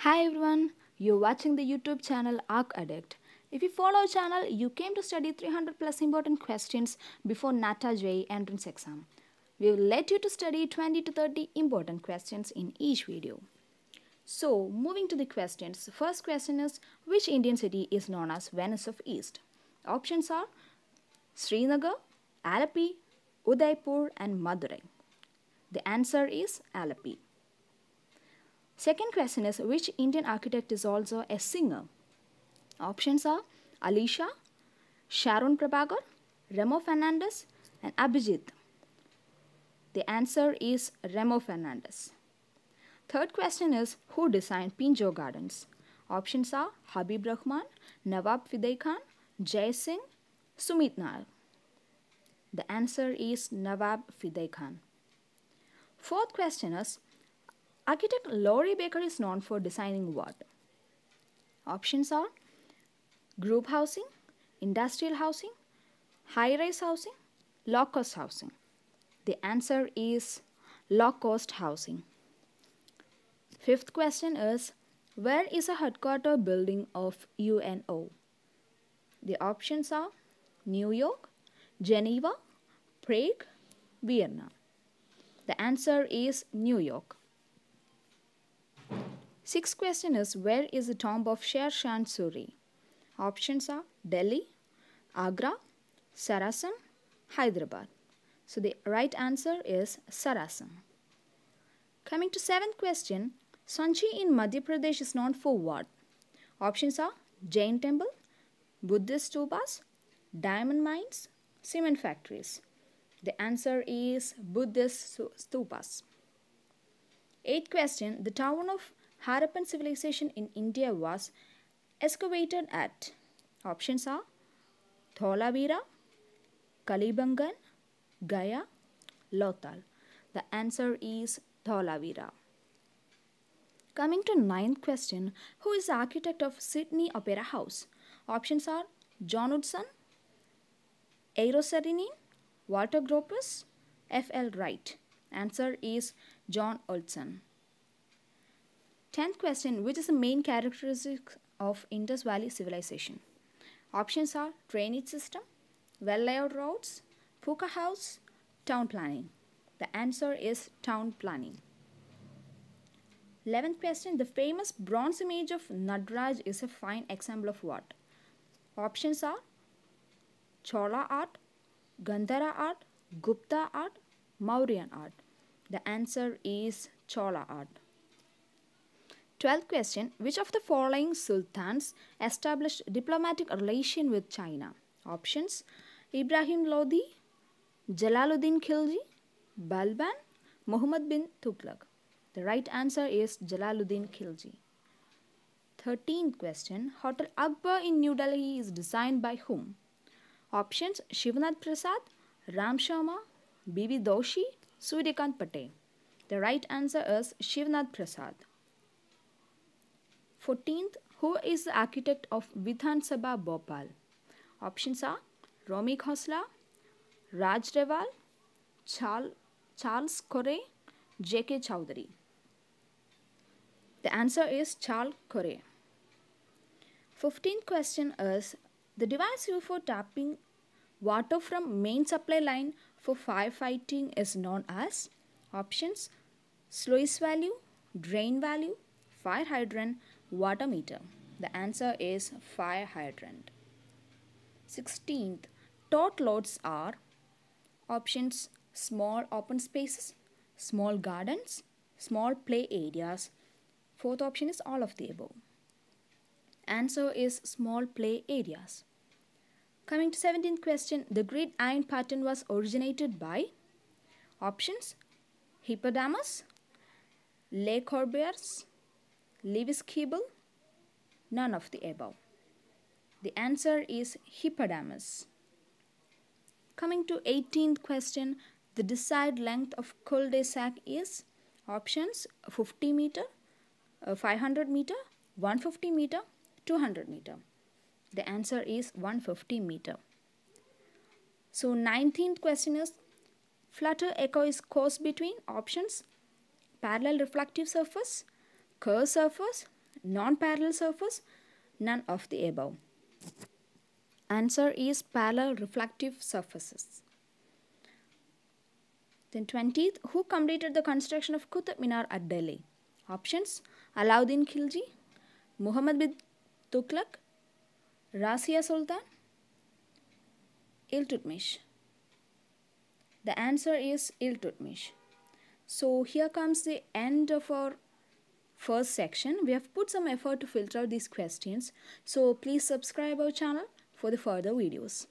Hi everyone, you're watching the YouTube channel Arch Addict. If you follow our channel, you came to study 300 plus important questions before NATA JEE entrance exam. We will let you to study 20 to 30 important questions in each video. So, moving to the questions. First question is which Indian city is known as Venice of East? Options are Srinagar, Alleppey, Udaipur and Madurai. The answer is Alleppey. Second question is which Indian architect is also a singer? Options are Alisha, Sharon Prabhakar, Remo Fernandes, and Abhijit. The answer is Remo Fernandes. Third question is who designed Pinjore Gardens? Options are Habib Rahman, Nawab Fidai Khan, Jai Singh, Sumit Nair. The answer is Nawab Fidai Khan. Fourth question is Architect Laurie Baker is known for designing what? Options are group housing, industrial housing, high rise housing, low cost housing. The answer is low cost housing. Fifth question is Where is a headquarter building of UNO? The options are New York, Geneva, Prague, Vienna. The answer is New York. Sixth question is Where is the tomb of Sher Shah Suri? Options are Delhi, Agra, Sasaram, Hyderabad. So the right answer is Sasaram. Coming to seventh question, Sanchi in Madhya Pradesh is known for what? Options are Jain temple, Buddhist stupas, diamond mines, cement factories. The answer is Buddhist stupas. Eighth question, the town of Harappan civilization in India was excavated at options are Dholavira, Kalibangan, Gaya, Lothal. The answer is Dholavira. Coming to ninth question, who is the architect of Sydney Opera House? Options are John Utzon, Eero Saarinen, Walter Gropius, F.L. Wright. Answer is John Utzon. Tenth question, which is the main characteristic of Indus Valley civilization? Options are drainage system, well layout roads, pucca house, town planning. The answer is town planning. 11th question, the famous bronze image of Nataraj is a fine example of what? Options are Chola art, Gandhara art, Gupta art, Mauryan art. The answer is Chola art. 12th question Which of the following sultans established diplomatic relation with China? Options Ibrahim Lodi, Jalaluddin Khilji, Balban, Muhammad bin Tughlaq. The right answer is Jalaluddin Khilji. 13th question Hotel Akbar in New Delhi is designed by whom? Options Shivnath Prasad, Ram Sharma, B.B. Doshi, Suryakant Patel. The right answer is Shivnath Prasad. 14th, who is the architect of Vidhan Sabha Bhopal? Options are Romy Khosla, Raj Rewal, Charles, Correa, J.K. Chowdhury. The answer is Charles Correa. 15th question is the device used for tapping water from main supply line for firefighting is known as options sluice valve, drain valve, fire hydrant, water meter. The answer is fire hydrant. 16th, tot lots are options small open spaces, small gardens, small play areas. Fourth option is all of the above. Answer is small play areas. Coming to 17th question, the grid iron pattern was originated by options Hippodamus, Le Corbusier, Louis Kahn? none of the above. The answer is Hippodamus. Coming to 18th question, the desired length of cul-de-sac is options 50 meter, uh, 500 meter, 150 meter, 200 meter. The answer is 150 meter. So 19th question is flutter echo is caused between options parallel reflective surface, curved surface, non-parallel surface? None of the above. Answer is parallel reflective surfaces. Then 20th, who completed the construction of Qutb Minar at Delhi? Options Alauddin Khilji, Muhammad bin Tughlaq, Razia Sultan, Iltutmish. The answer is Iltutmish. So here comes the end of our first section. We have put some effort to filter out these questions. So please subscribe our channel for the further videos.